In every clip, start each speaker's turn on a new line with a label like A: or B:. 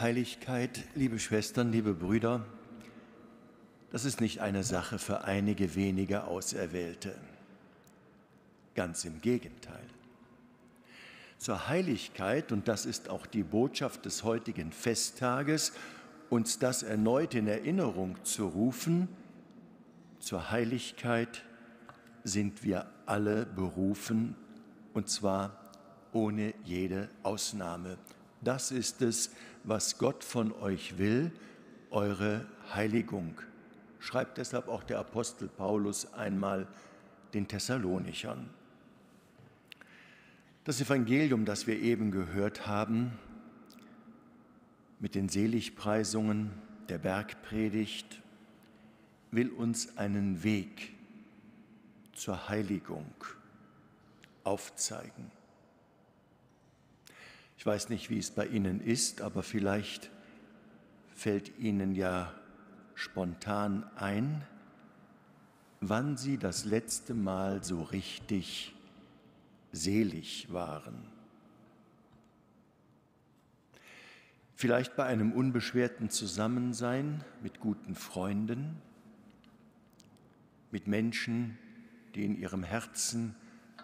A: Heiligkeit, liebe Schwestern, liebe Brüder, das ist nicht eine Sache für einige wenige Auserwählte. Ganz im Gegenteil. Zur Heiligkeit, und das ist auch die Botschaft des heutigen Festtages, uns das erneut in Erinnerung zu rufen, zur Heiligkeit sind wir alle berufen, und zwar ohne jede Ausnahme. Das ist es, was Gott von euch will, eure Heiligung. Schreibt deshalb auch der Apostel Paulus einmal den Thessalonichern. Das Evangelium, das wir eben gehört haben, mit den Seligpreisungen der Bergpredigt, will uns einen Weg zur Heiligung aufzeigen. Ich weiß nicht, wie es bei Ihnen ist, aber vielleicht fällt Ihnen ja spontan ein, wann Sie das letzte Mal so richtig selig waren. Vielleicht bei einem unbeschwerten Zusammensein mit guten Freunden, mit Menschen, die in ihrem Herzen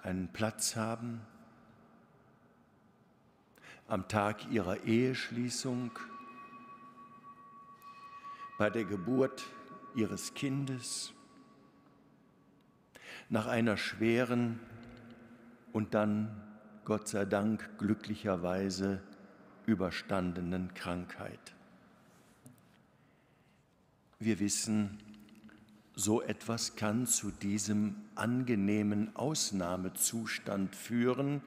A: einen Platz haben, am Tag ihrer Eheschließung, bei der Geburt ihres Kindes, nach einer schweren und dann, Gott sei Dank, glücklicherweise überstandenen Krankheit. Wir wissen, so etwas kann zu diesem angenehmen Ausnahmezustand führen,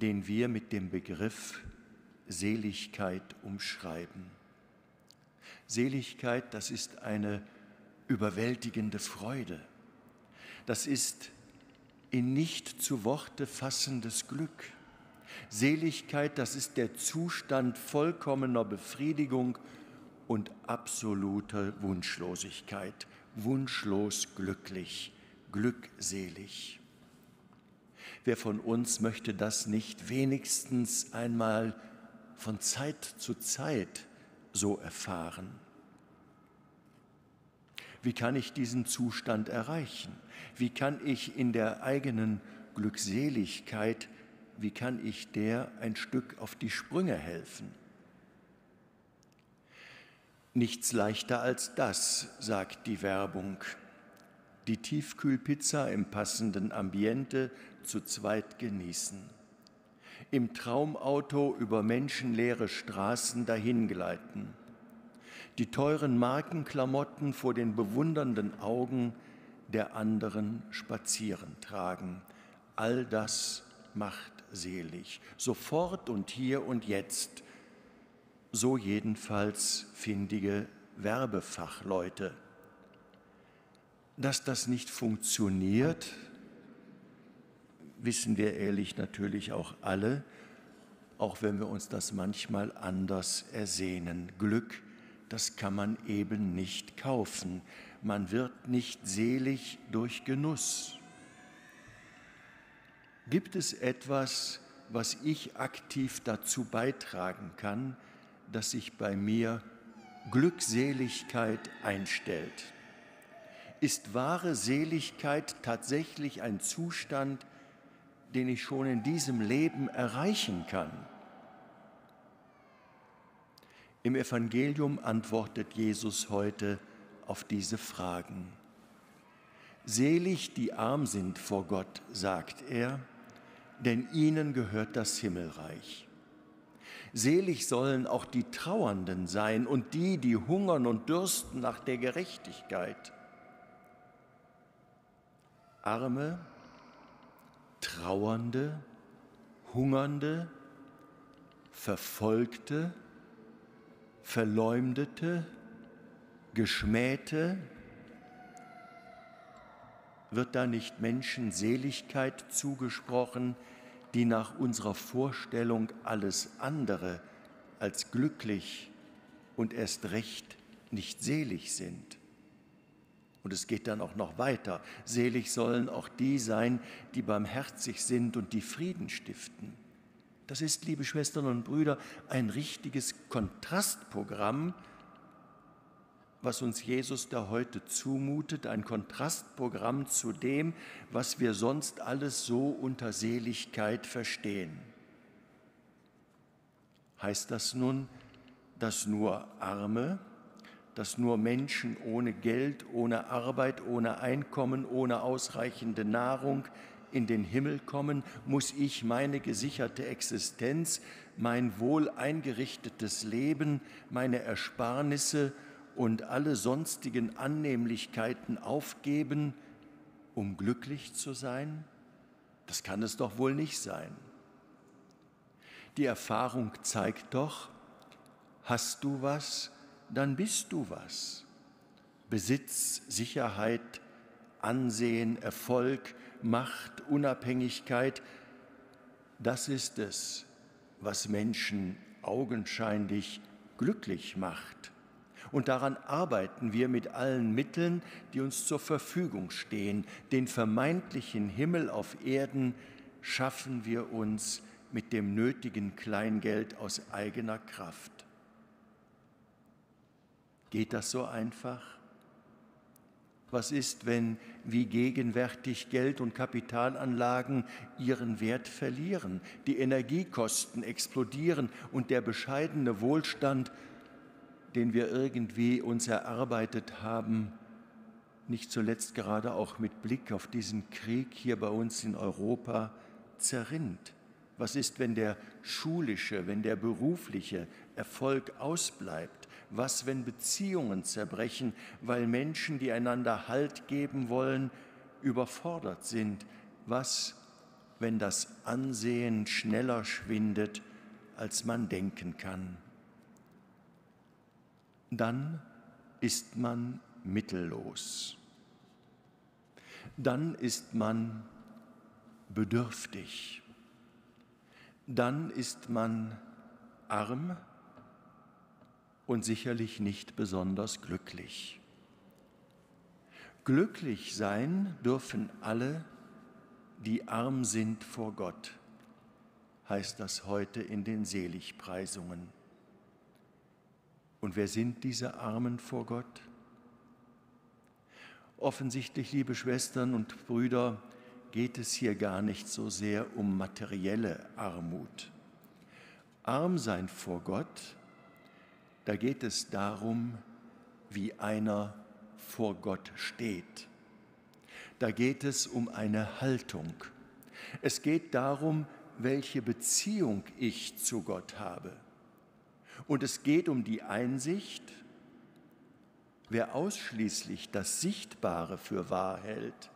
A: den wir mit dem Begriff Seligkeit umschreiben. Seligkeit, das ist eine überwältigende Freude. Das ist in nicht zu Worte fassendes Glück. Seligkeit, das ist der Zustand vollkommener Befriedigung und absoluter Wunschlosigkeit. Wunschlos glücklich, glückselig. Wer von uns möchte das nicht wenigstens einmal von Zeit zu Zeit so erfahren? Wie kann ich diesen Zustand erreichen? Wie kann ich in der eigenen Glückseligkeit, wie kann ich der ein Stück auf die Sprünge helfen? Nichts leichter als das, sagt die Werbung. Die Tiefkühlpizza im passenden Ambiente zu zweit genießen. Im Traumauto über menschenleere Straßen dahingleiten. Die teuren Markenklamotten vor den bewundernden Augen der anderen spazieren tragen. All das macht selig, sofort und hier und jetzt. So jedenfalls findige Werbefachleute. Dass das nicht funktioniert, wissen wir ehrlich natürlich auch alle, auch wenn wir uns das manchmal anders ersehnen. Glück, das kann man eben nicht kaufen. Man wird nicht selig durch Genuss. Gibt es etwas, was ich aktiv dazu beitragen kann, dass sich bei mir Glückseligkeit einstellt? Ist wahre Seligkeit tatsächlich ein Zustand, den ich schon in diesem Leben erreichen kann? Im Evangelium antwortet Jesus heute auf diese Fragen. Selig die arm sind vor Gott, sagt er, denn ihnen gehört das Himmelreich. Selig sollen auch die Trauernden sein und die, die hungern und dürsten nach der Gerechtigkeit. Arme, Trauernde, Hungernde, Verfolgte, Verleumdete, Geschmähte, wird da nicht Menschen Seligkeit zugesprochen, die nach unserer Vorstellung alles andere als glücklich und erst recht nicht selig sind? Und es geht dann auch noch weiter. Selig sollen auch die sein, die barmherzig sind und die Frieden stiften. Das ist, liebe Schwestern und Brüder, ein richtiges Kontrastprogramm, was uns Jesus da heute zumutet, ein Kontrastprogramm zu dem, was wir sonst alles so unter Seligkeit verstehen. Heißt das nun, dass nur Arme, dass nur Menschen ohne Geld, ohne Arbeit, ohne Einkommen, ohne ausreichende Nahrung in den Himmel kommen, muss ich meine gesicherte Existenz, mein wohl eingerichtetes Leben, meine Ersparnisse und alle sonstigen Annehmlichkeiten aufgeben, um glücklich zu sein? Das kann es doch wohl nicht sein. Die Erfahrung zeigt doch, hast du was, dann bist du was. Besitz, Sicherheit, Ansehen, Erfolg, Macht, Unabhängigkeit, das ist es, was Menschen augenscheinlich glücklich macht. Und daran arbeiten wir mit allen Mitteln, die uns zur Verfügung stehen. Den vermeintlichen Himmel auf Erden schaffen wir uns mit dem nötigen Kleingeld aus eigener Kraft. Geht das so einfach? Was ist, wenn wie gegenwärtig Geld- und Kapitalanlagen ihren Wert verlieren, die Energiekosten explodieren und der bescheidene Wohlstand, den wir irgendwie uns erarbeitet haben, nicht zuletzt gerade auch mit Blick auf diesen Krieg hier bei uns in Europa, zerrinnt? Was ist, wenn der schulische, wenn der berufliche Erfolg ausbleibt? Was, wenn Beziehungen zerbrechen, weil Menschen, die einander Halt geben wollen, überfordert sind? Was, wenn das Ansehen schneller schwindet, als man denken kann? Dann ist man mittellos. Dann ist man bedürftig. Dann ist man arm und sicherlich nicht besonders glücklich. Glücklich sein dürfen alle, die arm sind vor Gott, heißt das heute in den Seligpreisungen. Und wer sind diese Armen vor Gott? Offensichtlich, liebe Schwestern und Brüder, geht es hier gar nicht so sehr um materielle Armut. Arm sein vor Gott da geht es darum, wie einer vor Gott steht. Da geht es um eine Haltung. Es geht darum, welche Beziehung ich zu Gott habe. Und es geht um die Einsicht, wer ausschließlich das Sichtbare für wahr hält,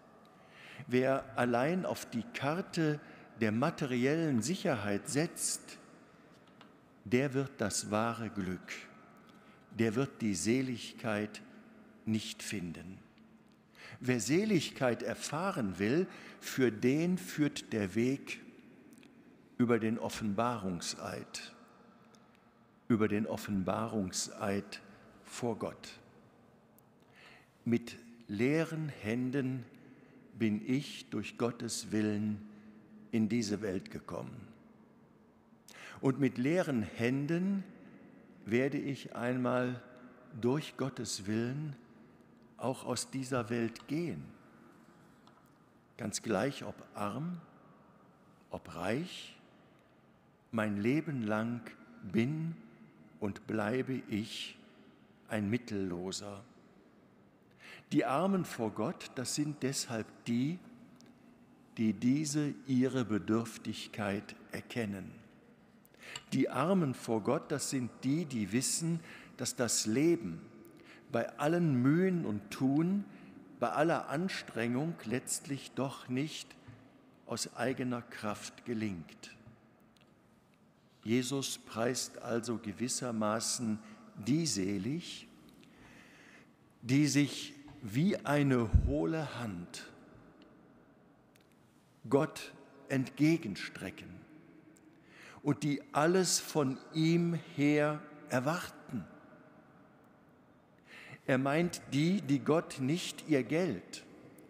A: wer allein auf die Karte der materiellen Sicherheit setzt, der wird das wahre Glück der wird die Seligkeit nicht finden. Wer Seligkeit erfahren will, für den führt der Weg über den Offenbarungseid, über den Offenbarungseid vor Gott. Mit leeren Händen bin ich durch Gottes Willen in diese Welt gekommen. Und mit leeren Händen werde ich einmal durch Gottes Willen auch aus dieser Welt gehen. Ganz gleich, ob arm, ob reich, mein Leben lang bin und bleibe ich ein Mittelloser. Die Armen vor Gott, das sind deshalb die, die diese ihre Bedürftigkeit erkennen. Die Armen vor Gott, das sind die, die wissen, dass das Leben bei allen Mühen und Tun, bei aller Anstrengung letztlich doch nicht aus eigener Kraft gelingt. Jesus preist also gewissermaßen die selig, die sich wie eine hohle Hand Gott entgegenstrecken und die alles von ihm her erwarten. Er meint die, die Gott nicht ihr Geld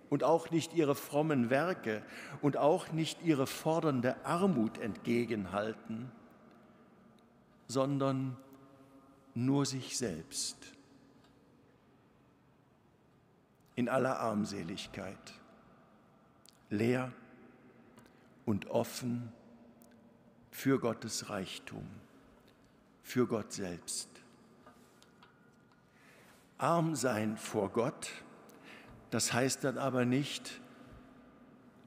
A: und auch nicht ihre frommen Werke und auch nicht ihre fordernde Armut entgegenhalten, sondern nur sich selbst in aller Armseligkeit, leer und offen für Gottes Reichtum, für Gott selbst. Arm sein vor Gott, das heißt dann aber nicht,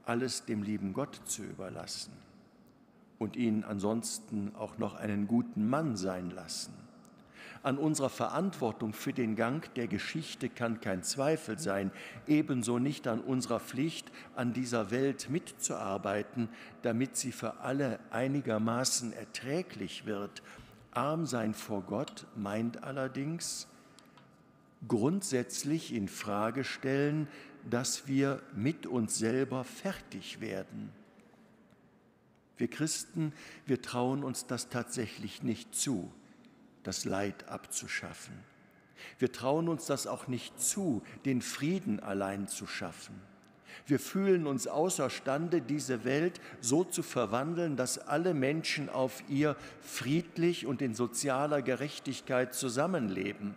A: alles dem lieben Gott zu überlassen und ihn ansonsten auch noch einen guten Mann sein lassen. An unserer Verantwortung für den Gang der Geschichte kann kein Zweifel sein, ebenso nicht an unserer Pflicht, an dieser Welt mitzuarbeiten, damit sie für alle einigermaßen erträglich wird. Arm sein vor Gott meint allerdings grundsätzlich in Frage stellen, dass wir mit uns selber fertig werden. Wir Christen, wir trauen uns das tatsächlich nicht zu das Leid abzuschaffen. Wir trauen uns das auch nicht zu, den Frieden allein zu schaffen. Wir fühlen uns außerstande, diese Welt so zu verwandeln, dass alle Menschen auf ihr friedlich und in sozialer Gerechtigkeit zusammenleben.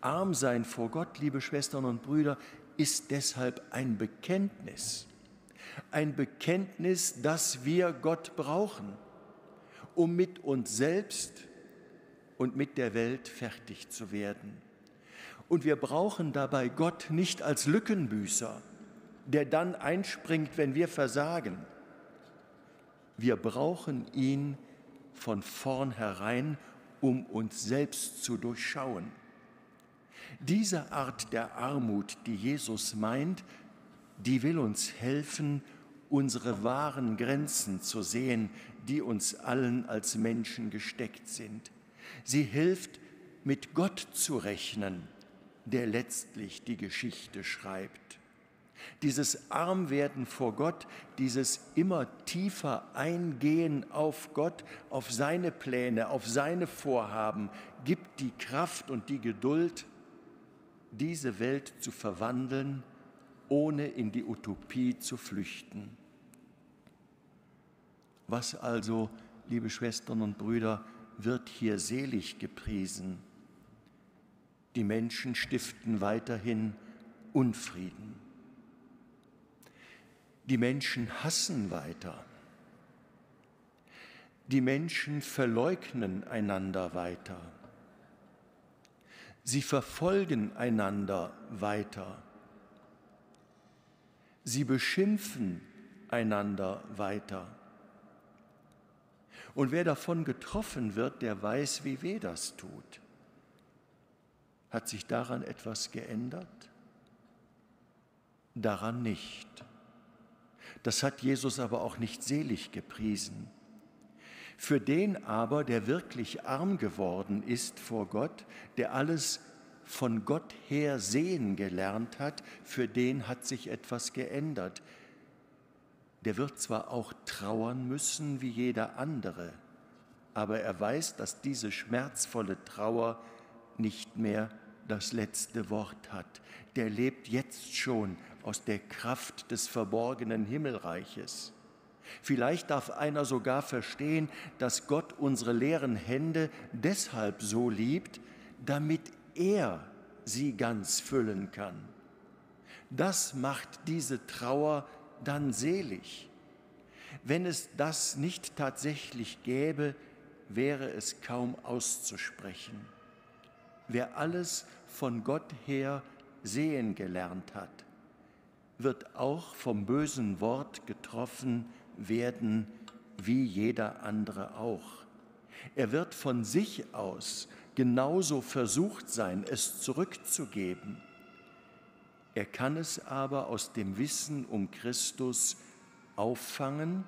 A: Arm sein vor Gott, liebe Schwestern und Brüder, ist deshalb ein Bekenntnis. Ein Bekenntnis, dass wir Gott brauchen, um mit uns selbst und mit der Welt fertig zu werden. Und wir brauchen dabei Gott nicht als Lückenbüßer, der dann einspringt, wenn wir versagen. Wir brauchen ihn von vornherein, um uns selbst zu durchschauen. Diese Art der Armut, die Jesus meint, die will uns helfen, unsere wahren Grenzen zu sehen, die uns allen als Menschen gesteckt sind. Sie hilft, mit Gott zu rechnen, der letztlich die Geschichte schreibt. Dieses Armwerden vor Gott, dieses immer tiefer Eingehen auf Gott, auf seine Pläne, auf seine Vorhaben, gibt die Kraft und die Geduld, diese Welt zu verwandeln, ohne in die Utopie zu flüchten. Was also, liebe Schwestern und Brüder, wird hier selig gepriesen. Die Menschen stiften weiterhin Unfrieden. Die Menschen hassen weiter. Die Menschen verleugnen einander weiter. Sie verfolgen einander weiter. Sie beschimpfen einander weiter. Und wer davon getroffen wird, der weiß, wie weh das tut. Hat sich daran etwas geändert? Daran nicht. Das hat Jesus aber auch nicht selig gepriesen. Für den aber, der wirklich arm geworden ist vor Gott, der alles von Gott her sehen gelernt hat, für den hat sich etwas geändert der wird zwar auch trauern müssen wie jeder andere, aber er weiß, dass diese schmerzvolle Trauer nicht mehr das letzte Wort hat. Der lebt jetzt schon aus der Kraft des verborgenen Himmelreiches. Vielleicht darf einer sogar verstehen, dass Gott unsere leeren Hände deshalb so liebt, damit er sie ganz füllen kann. Das macht diese Trauer dann selig. Wenn es das nicht tatsächlich gäbe, wäre es kaum auszusprechen. Wer alles von Gott her sehen gelernt hat, wird auch vom bösen Wort getroffen werden, wie jeder andere auch. Er wird von sich aus genauso versucht sein, es zurückzugeben er kann es aber aus dem Wissen um Christus auffangen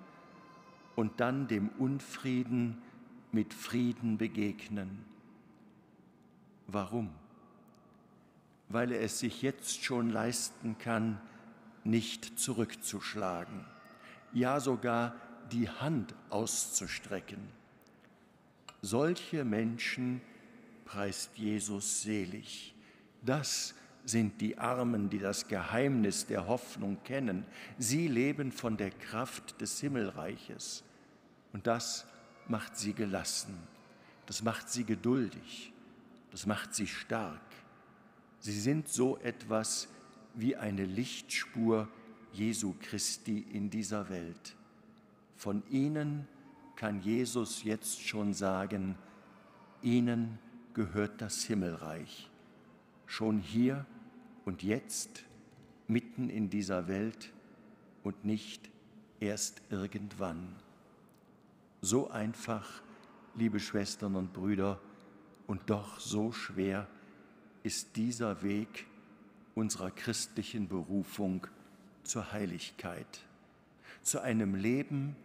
A: und dann dem Unfrieden mit Frieden begegnen. Warum? Weil er es sich jetzt schon leisten kann, nicht zurückzuschlagen, ja sogar die Hand auszustrecken. Solche Menschen preist Jesus selig. Das sind die Armen, die das Geheimnis der Hoffnung kennen. Sie leben von der Kraft des Himmelreiches. Und das macht sie gelassen, das macht sie geduldig, das macht sie stark. Sie sind so etwas wie eine Lichtspur Jesu Christi in dieser Welt. Von ihnen kann Jesus jetzt schon sagen, ihnen gehört das Himmelreich. Schon hier und jetzt, mitten in dieser Welt und nicht erst irgendwann. So einfach, liebe Schwestern und Brüder, und doch so schwer ist dieser Weg unserer christlichen Berufung zur Heiligkeit, zu einem Leben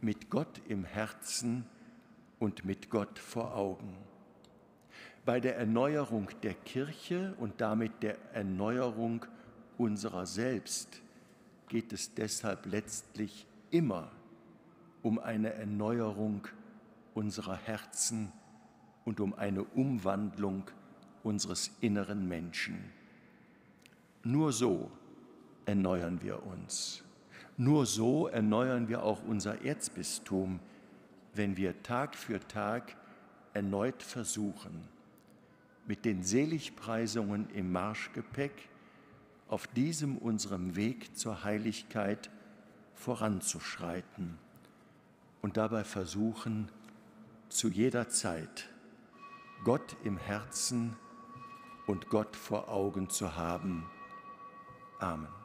A: mit Gott im Herzen und mit Gott vor Augen. Bei der Erneuerung der Kirche und damit der Erneuerung unserer selbst geht es deshalb letztlich immer um eine Erneuerung unserer Herzen und um eine Umwandlung unseres inneren Menschen. Nur so erneuern wir uns. Nur so erneuern wir auch unser Erzbistum, wenn wir Tag für Tag erneut versuchen, mit den Seligpreisungen im Marschgepäck auf diesem unserem Weg zur Heiligkeit voranzuschreiten und dabei versuchen, zu jeder Zeit Gott im Herzen und Gott vor Augen zu haben. Amen.